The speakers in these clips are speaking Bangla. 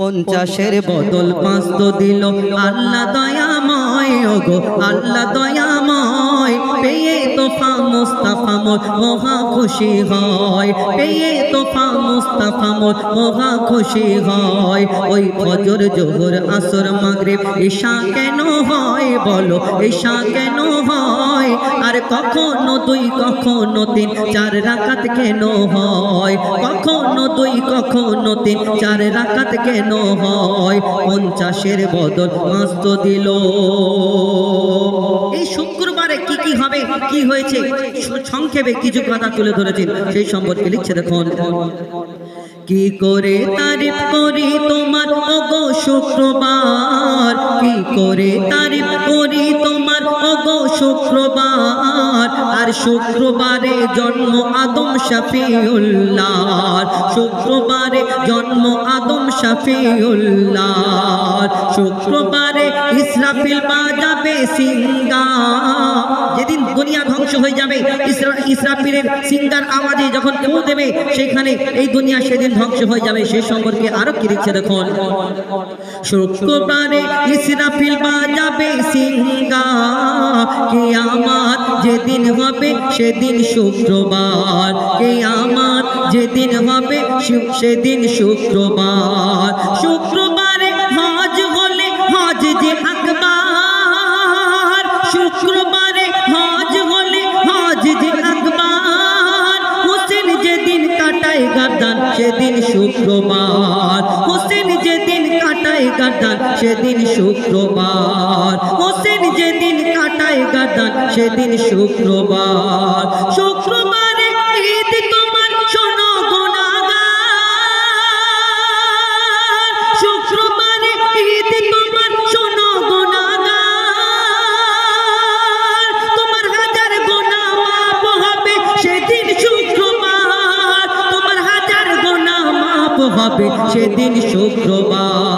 পঞ্চাশের বদল পাঁচ তো দিল। আল্লাহ দয়াময়, ওগো, আল্লাহ দয়াময়। পেয়ে তোফা মুস্তাফা মোর, মহা খুশি হয়। পেয়ে তোফা মুস্তাফা মোর, মহা খুশি হয়। ওই ফজর, জোহর, আসর, মাগরিব, ঈশা কেন হয় বলো? ঈশা কেন হয়? কখনো দুই, কখনো তিন, চার রাকাত কেন হয়? কখনো দুই, কখনো তিন, চার রাকাত কেন হয়? পঞ্চাশের বদল মাস তো দিল। এই শুক্রবারে কি কি হবে? কি হয়েছে? সংক্ষেপে কিছু কথা তুলে ধরেছেন সেই সম্পর্কে লিখছে দেখুন। কি করে তারিফ করি তোমার? ওগো শুক্রবার। কি করে তারিফ করি তোমার? ওগো শুক্রবার। শুক্রবারে জন্ম আদম শফিউল্লাহ। শুক্রবারে জন্ম আদম শফিউল্লাহ। শুক্রবারে ইসরাফিল বাজাবে সিঙ্গার যেদিন দুনিয়া ধ্বংস হয়ে যাবে ইসরাফিলের সিঙ্গার আওয়াজে যখন কেউ দেবে, সেখানে এই দুনিয়া সেদিন ধ্বংস হয়ে যাবে। সে সম্পর্কে আরও কি লিখছে দেখুন? শুক্রবারে ইসরাফিল বাজাবে সিঙ্গা কে কিয়ামত যেদিন হবে সেদিন শুক্রবার। কে আমার যেদিন হবে সেদিন শুক্রবার। শুক্রবারে হজ হলে হজ যে আকবার। শুক্রবারে হজ হলে হজ যে আকবার। হোসেন যেদিন কাটায় গার্দান সেদিন শুক্রবার। হোসেন যেদিন কাটায় গার্দান সেদিন শুক্রবার। গার্দান সেদিন শুক্রবার। তোমার শোনো তোমার শোনো তোমার হাজার সেদিন শুক্রবার। তোমার হাজার সেদিন শুক্রবার।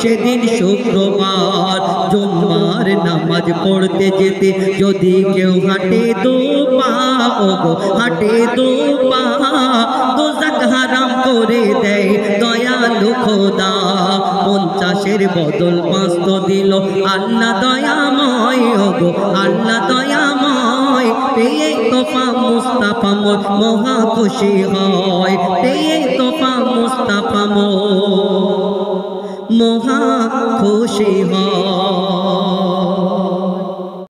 সেদিন শুক্রবার জুম্মার নামাজ পড়তে যেতে যদি কেউ হাঁটে দো পা, ওগো, হাঁটে দো পা, দোজাক হারাম করে দেয় দয়ালু খোদা। পঞ্চাশের বদল পাঁচ তো দিল, আল্লাহ দয়াময়, ওগো, আল্লাহ দয়াময়। পেয়ে তোফা মুস্তাফা মোর, মহা খুশি হয়, পেয়ে তোফা মুস্তাফা মোর। মহা খুশি হয়।